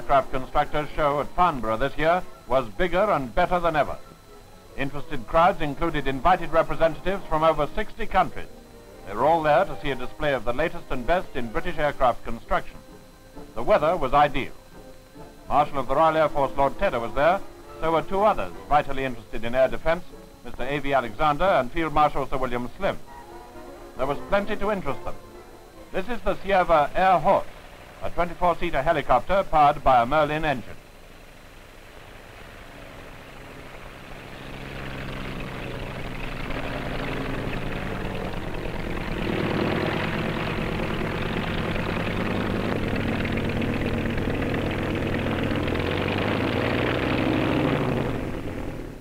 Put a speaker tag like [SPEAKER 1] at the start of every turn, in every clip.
[SPEAKER 1] The aircraft Constructors Show at Farnborough this year was bigger and better than ever. Interested crowds included invited representatives from over 60 countries. They were all there to see a display of the latest and best in British aircraft construction. The weather was ideal. Marshal of the Royal Air Force Lord Tedder was there, so were two others vitally interested in air defense, Mr. A.V. Alexander and Field Marshal Sir William Slim. There was plenty to interest them. This is the Cierva Air Horse, a 24-seater helicopter powered by a Merlin engine.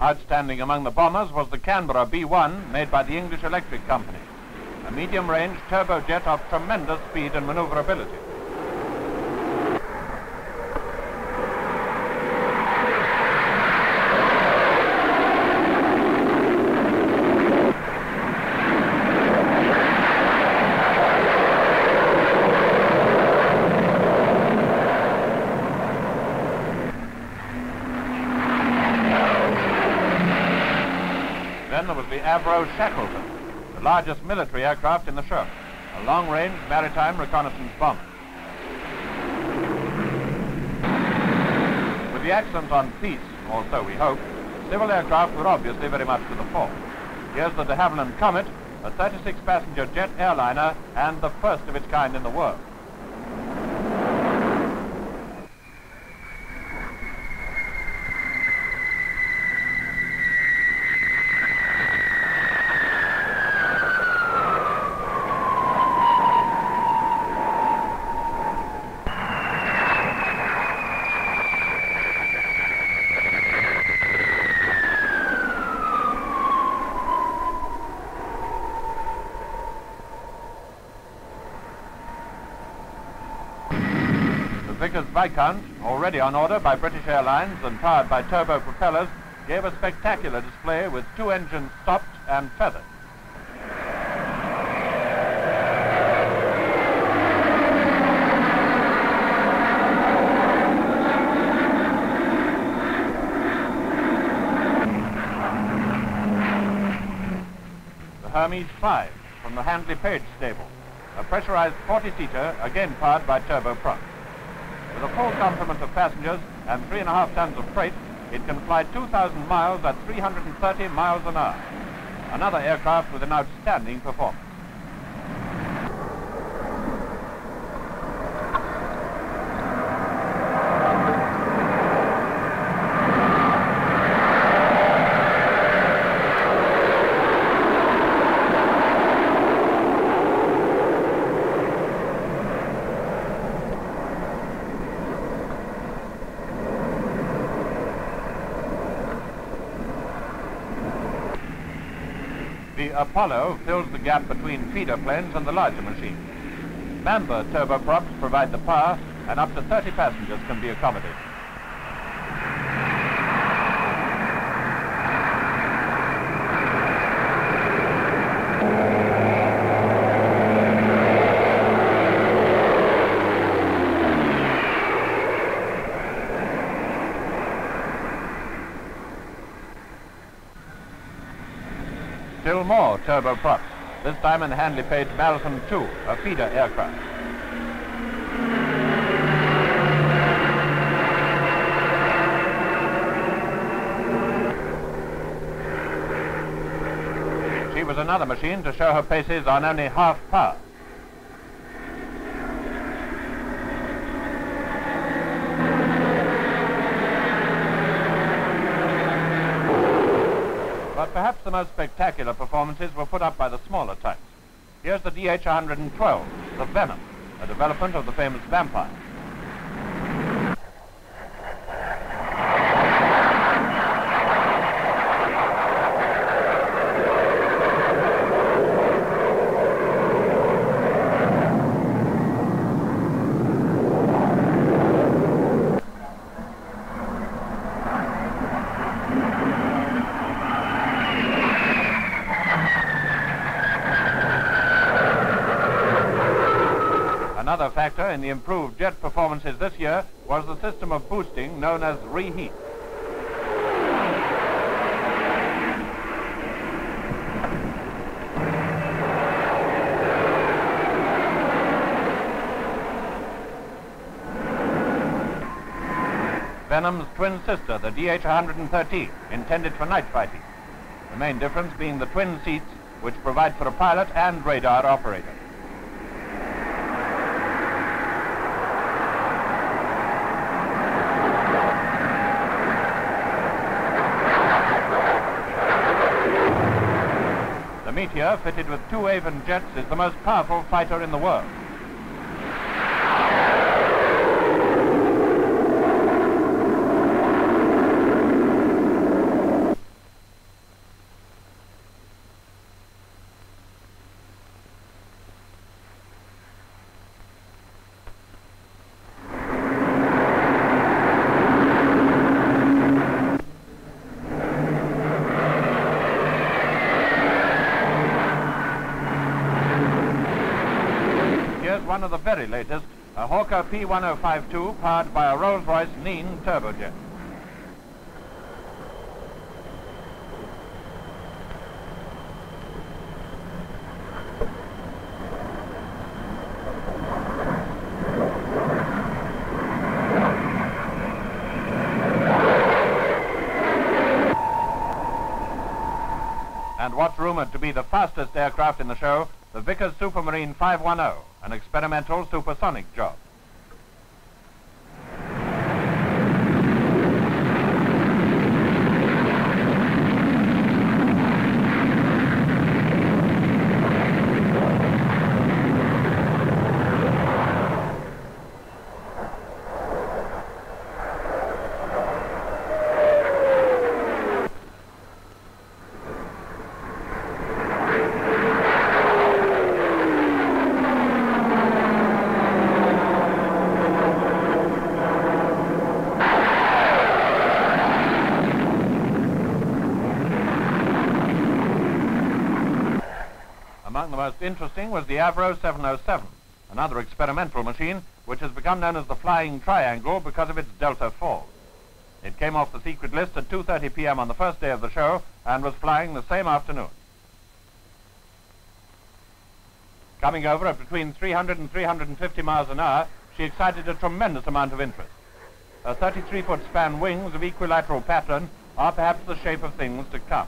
[SPEAKER 1] Outstanding among the bombers was the Canberra B-1 made by the English Electric Company, a medium-range turbojet of tremendous speed and maneuverability. Then there was the Avro Shackleton, the largest military aircraft in the show, a long-range maritime reconnaissance bomber. With the accent on peace, or so we hope, civil aircraft were obviously very much to the fore. Here's the de Havilland Comet, a 36-passenger jet airliner and the first of its kind in the world. The Vickers Viscount, already on order by British Airlines and powered by turbo propellers, gave a spectacular display with two engines stopped and feathered. The Hermes 5 from the Handley Page stable, a pressurized 40-seater, again powered by turboprop. With a full complement of passengers and three and a half tons of freight, it can fly 2,000 miles at 330 miles an hour. Another aircraft with an outstanding performance. The Apollo fills the gap between feeder planes and the larger machines. Mamba turboprops provide the power, and up to 30 passengers can be accommodated. More turboprops, this time in Handley Page Marathon 2, a feeder aircraft. She was another machine to show her paces on only half power. But perhaps the most spectacular performances were put up by the smaller types. Here's the DH-112, the Venom, a development of the famous Vampire. Another factor in the improved jet performances this year was the system of boosting known as reheat. Venom's twin sister, the DH-113, intended for night fighting. The main difference being the twin seats, which provide for a pilot and radar operator. The Meteor, fitted with two Avon jets, is the most powerful fighter in the world. Here's one of the very latest, a Hawker P1052 powered by a Rolls-Royce Nene turbojet. And what's rumored to be the fastest aircraft in the show, the Vickers Supermarine 510, an experimental supersonic job. Among the most interesting was the Avro 707, another experimental machine which has become known as the Flying Triangle because of its delta fall. It came off the secret list at 2.30 p.m. on the first day of the show and was flying the same afternoon. Coming over at between 300 and 350 miles an hour, she excited a tremendous amount of interest. Her 33-foot span wings of equilateral pattern are perhaps the shape of things to come.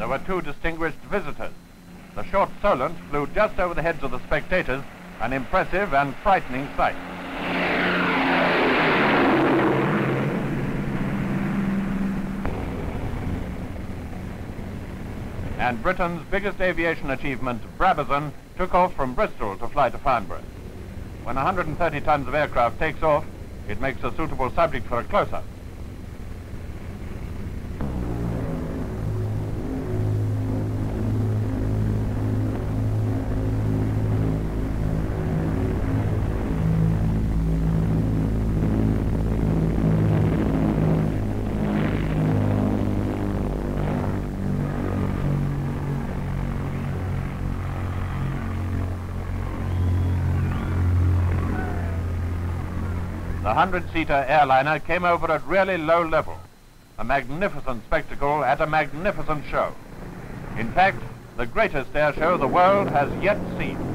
[SPEAKER 1] There were two distinguished visitors. The Short Solent flew just over the heads of the spectators, an impressive and frightening sight. And Britain's biggest aviation achievement, Brabazon, took off from Bristol to fly to Farnborough. When 130 tons of aircraft takes off, it makes a suitable subject for a close-up. The 100-seater airliner came over at really low level. A magnificent spectacle at a magnificent show. In fact, the greatest air show the world has yet seen.